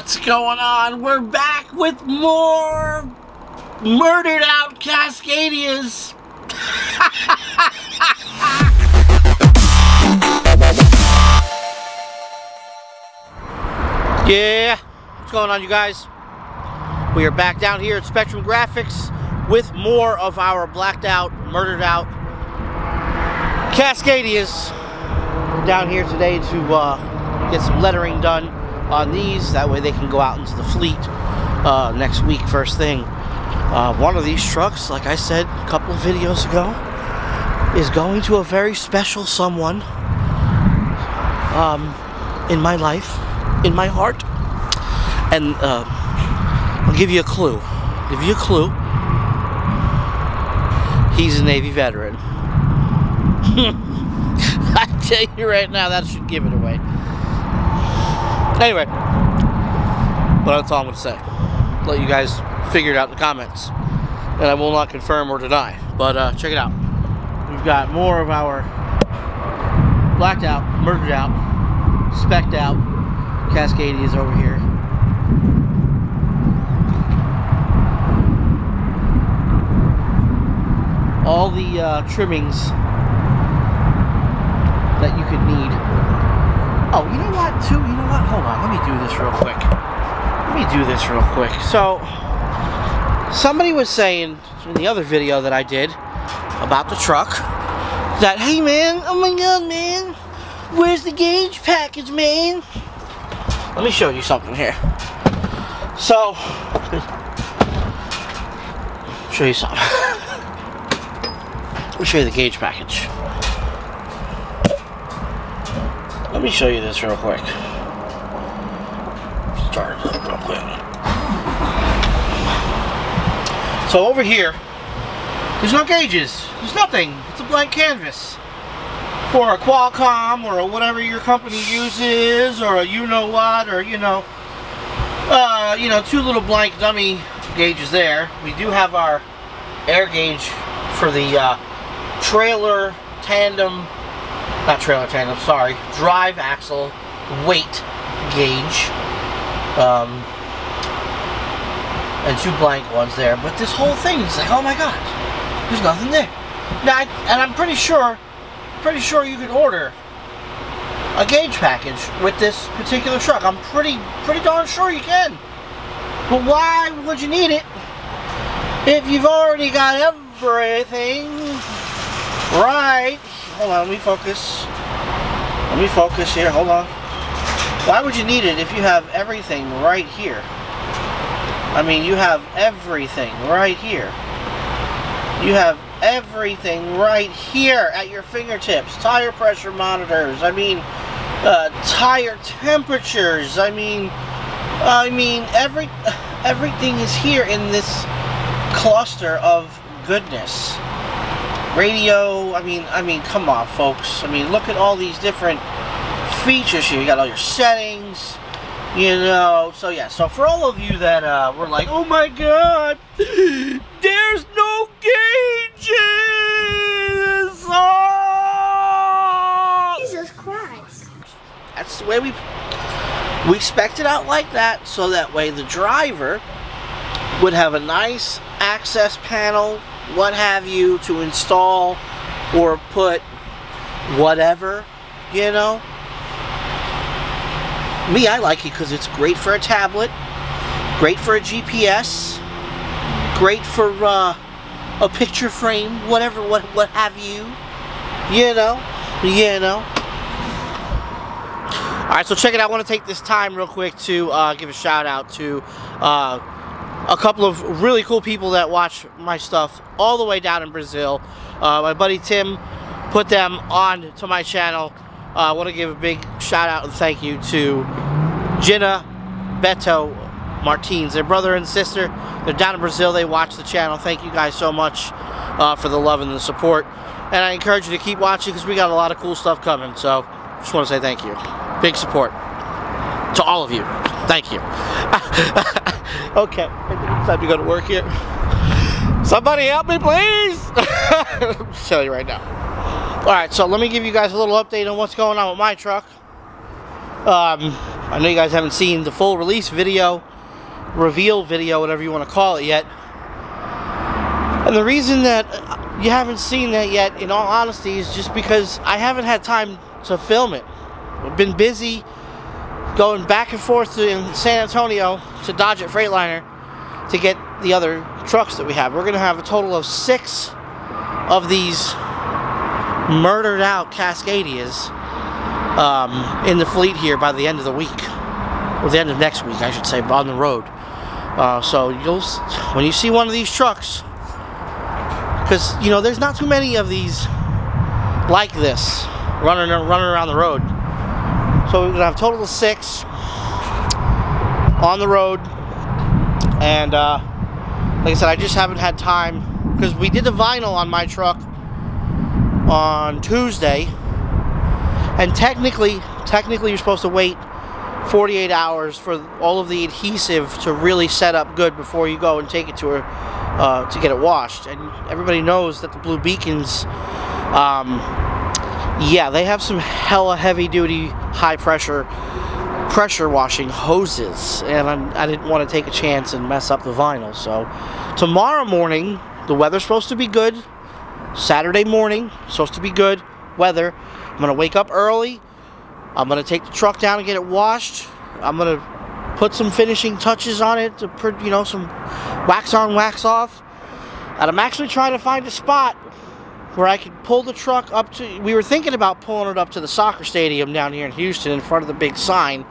What's going on? We're back with more murdered out Cascadias. yeah, what's going on, you guys? We are back down here at Spectrum Graphics with more of our blacked out, murdered out Cascadias. Down here today to uh, get some lettering done on these. That way they can go out into the fleet uh, next week, first thing. Uh, one of these trucks, like I said a couple of videos ago, is going to a very special someone um, in my life, in my heart. And uh, I'll give you a clue. Give you a clue. He's a Navy veteran. I tell you right now, that should give it away. Anyway, but that's all I'm going to say. Let you guys figure it out in the comments. And I will not confirm or deny. But uh, check it out. We've got more of our blacked out, murdered out, specked out Cascadias over here. All the uh, trimmings that you could need. Oh, you know what, too? You know what? Hold on. Let me do this real quick. Let me do this real quick. So, somebody was saying in the other video that I did about the truck that, hey man, oh my god, man, where's the gauge package, man? Let me show you something here. So, show you something. Let me show you the gauge package. Let me show you this real quick. Start up real quick. So over here, there's no gauges. There's nothing. It's a blank canvas. For a Qualcomm or a whatever your company uses or a you know what or you know uh, you know, two little blank dummy gauges there. We do have our air gauge for the uh, trailer tandem not trailer tandem, sorry, drive axle weight gauge. Um, and two blank ones there. But this whole thing is like, oh my god, there's nothing there. Now, I, and I'm pretty sure, pretty sure you could order a gauge package with this particular truck. I'm pretty, pretty darn sure you can. But why would you need it if you've already got everything right hold on, let me focus. Let me focus here, hold on. Why would you need it if you have everything right here? I mean, you have everything right here. You have everything right here at your fingertips. Tire pressure monitors. I mean, uh, tire temperatures. I mean, I mean, every everything is here in this cluster of goodness radio i mean i mean come on folks. I mean look at all these different features here. You got all your settings you know. So yeah so for all of you that uh were like oh my god there's no gauges! Oh! jesus christ. That's the way we we spec it out like that so that way the driver would have a nice access panel what have you to install or put whatever, you know. Me, I like it because it's great for a tablet, great for a GPS, great for uh, a picture frame, whatever, what, what have you, you know, you know. All right, so check it out. I want to take this time real quick to uh, give a shout out to uh, a couple of really cool people that watch my stuff all the way down in Brazil. Uh, my buddy Tim put them on to my channel. Uh, I want to give a big shout out and thank you to Gina Beto Martins. Their brother and sister. They're down in Brazil. They watch the channel. Thank you guys so much uh, for the love and the support. And I encourage you to keep watching because we got a lot of cool stuff coming. So just want to say thank you. Big support to all of you. Thank you. okay, it's time to go to work here. Somebody help me, please! I'm telling you right now. Alright, so let me give you guys a little update on what's going on with my truck. Um, I know you guys haven't seen the full release video, reveal video, whatever you want to call it yet. And the reason that you haven't seen that yet, in all honesty, is just because I haven't had time to film it. I've been busy going back and forth to in San Antonio to Doggett Freightliner to get the other trucks that we have. We're going to have a total of six of these murdered out Cascadias um, in the fleet here by the end of the week, or the end of next week, I should say, on the road. Uh, so you'll when you see one of these trucks, because you know there's not too many of these like this running running around the road. So we're gonna have a total of six on the road, and uh, like I said, I just haven't had time because we did the vinyl on my truck on Tuesday, and technically, technically you're supposed to wait 48 hours for all of the adhesive to really set up good before you go and take it to her uh, to get it washed. And everybody knows that the Blue Beacons, um, yeah, they have some hella heavy duty, high pressure pressure washing hoses, and I'm, I did not want to take a chance and mess up the vinyl. So tomorrow morning, the weather's supposed to be good. Saturday morning, supposed to be good weather. I'm gonna wake up early. I'm gonna take the truck down and get it washed. I'm gonna put some finishing touches on it to put, you know, some wax on, wax off. And I'm actually trying to find a spot where I could pull the truck up to. We were thinking about pulling it up to the soccer stadium down here in Houston in front of the big sign.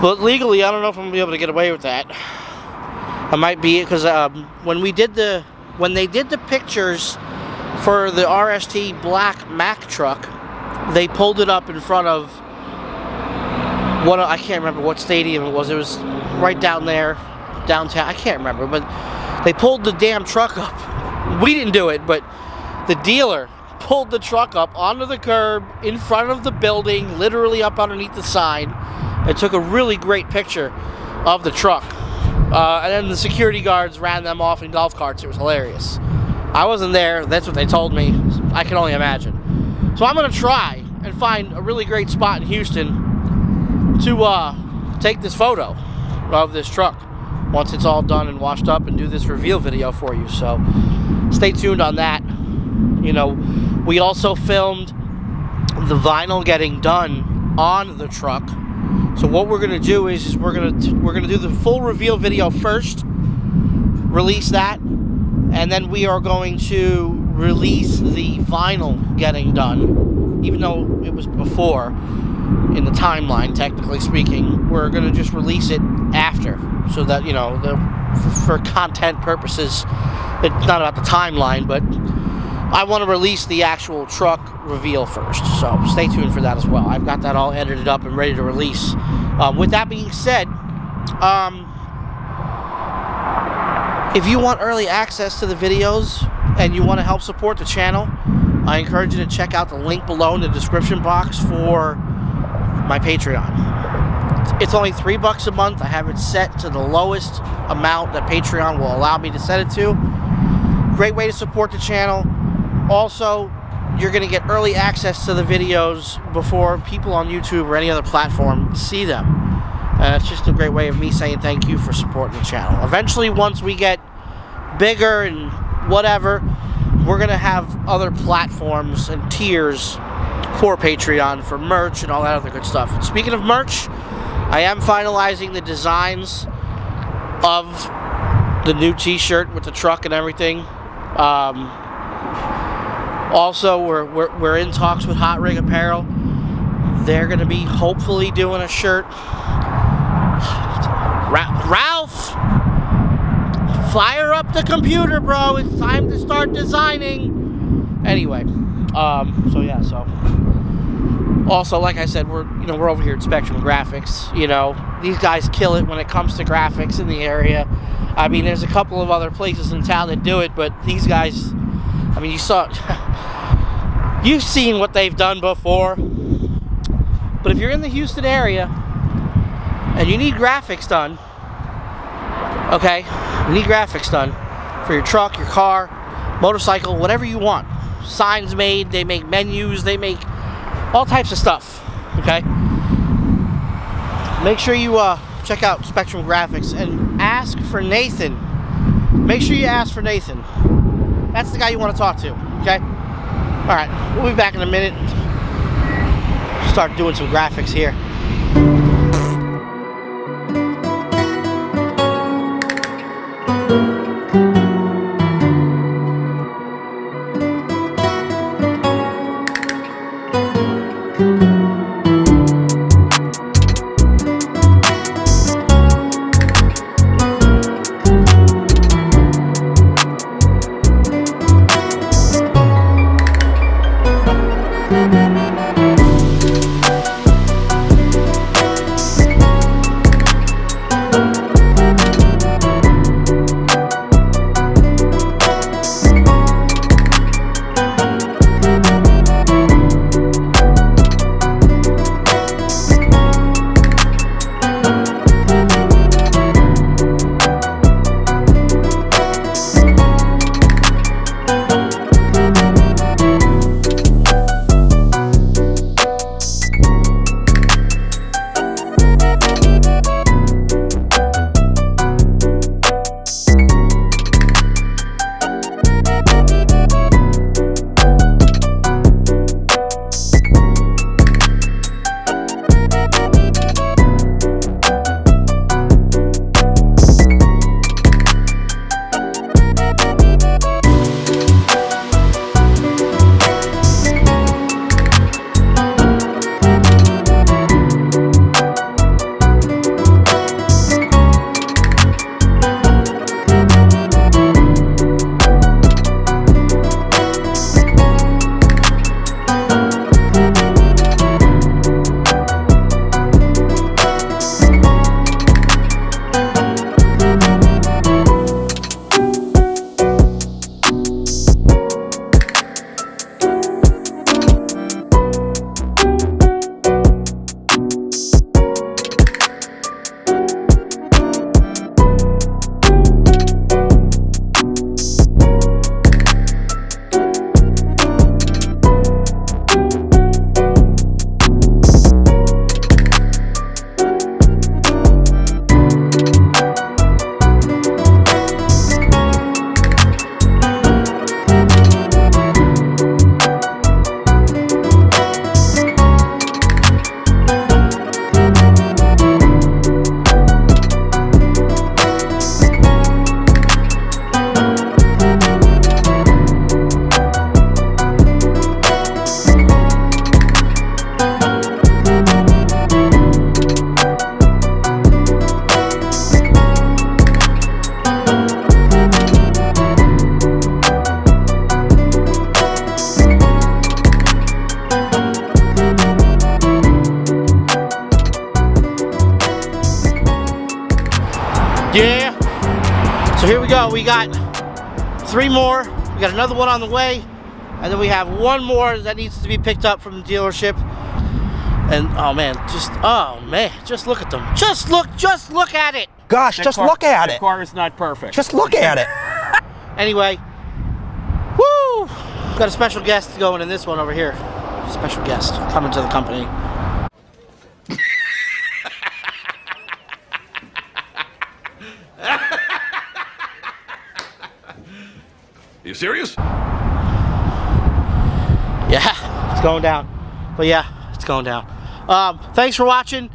But legally, I don't know if I'm gonna be able to get away with that. I might be because um, when we did the when they did the pictures for the RST black Mack truck, they pulled it up in front of what I can't remember what stadium it was. It was right down there, downtown. I can't remember, but they pulled the damn truck up. We didn't do it, but the dealer pulled the truck up onto the curb in front of the building, literally up underneath the sign, and took a really great picture of the truck. Uh, and then the security guards ran them off in golf carts. It was hilarious. I wasn't there. That's what they told me. I can only imagine. So I'm going to try and find a really great spot in Houston to uh, take this photo of this truck once it's all done and washed up and do this reveal video for you. So stay tuned on that. You know, we also filmed the vinyl getting done on the truck. So what we're gonna do is, is we're gonna we're gonna do the full reveal video first, release that, and then we are going to release the vinyl getting done, even though it was before in the timeline, technically speaking. We're to just release it after, so that, you know, the, for content purposes, it's not about the timeline, but I want to release the actual truck reveal first. So stay tuned for that as well. I've got that all edited up and ready to release. Um, with that being said, um, if you want early access to the videos and you want to help support the channel, I encourage you to check out the link below in the description box for my Patreon. It's only three bucks a month. I have it set to the lowest amount that Patreon will allow me to set it to. Great way to support the channel. Also, you're going to get early access to the videos before people on YouTube or any other platform see them. And it's just a great way of me saying thank you for supporting the channel. Eventually, once we get bigger and whatever, we're going to have other platforms and tiers for Patreon for merch and all that other good stuff. And speaking of merch, I am finalizing the designs of the new t-shirt with the truck and everything. Um, also, we're, we're, we're in talks with Hot Rig Apparel. They're going to be hopefully doing a shirt Ralph! Fire up the computer, bro. It's time to start designing. Anyway, um, so yeah, so. Also, like I said, we're you know we're over here at Spectrum Graphics. You know these guys kill it when it comes to graphics in the area. I mean, there's a couple of other places in town that do it, but these guys, I mean, you saw, you've seen what they've done before. But if you're in the Houston area and you need graphics done, okay, you need graphics done for your truck, your car, motorcycle, whatever you want. Signs made, they make menus, they make all types of stuff, okay? make sure you uh, check out Spectrum Graphics and ask for Nathan. Make sure you ask for Nathan. That's the guy you want to talk to, okay? All right, we'll be back in a minute. Start doing some graphics here. Three more. We got another one on the way. And then we have one more that needs to be picked up from the dealership. And oh man, just oh man, just look at them. Just look, just look at it. Gosh, The just car- look at the it. car is not perfect. Just look at it. Anyway, woo! Got a special guest going in this one over here. Special guest coming to the company. Serious? Yeah, it's going down. But yeah, it's going down. Um, thanks for watching.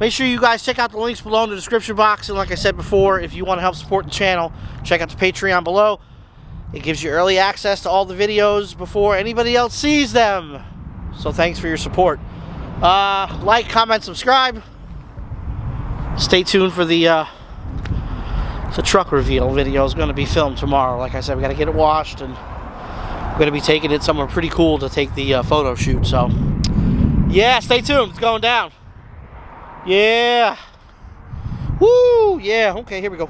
Make sure you guys check out the links below in the description box. And like I said before, if you want to help support the channel, check out the Patreon below. It gives you early access to all the videos before anybody else sees them. So thanks for your support. Uh, like, comment, subscribe. Stay tuned for the uh, the truck reveal video is going to be filmed tomorrow. Like I said, we got to get it washed and we're going to be taking it somewhere pretty cool to take the uh, photo shoot. So, yeah, stay tuned. It's going down. Yeah. Woo! Yeah. Okay, here we go.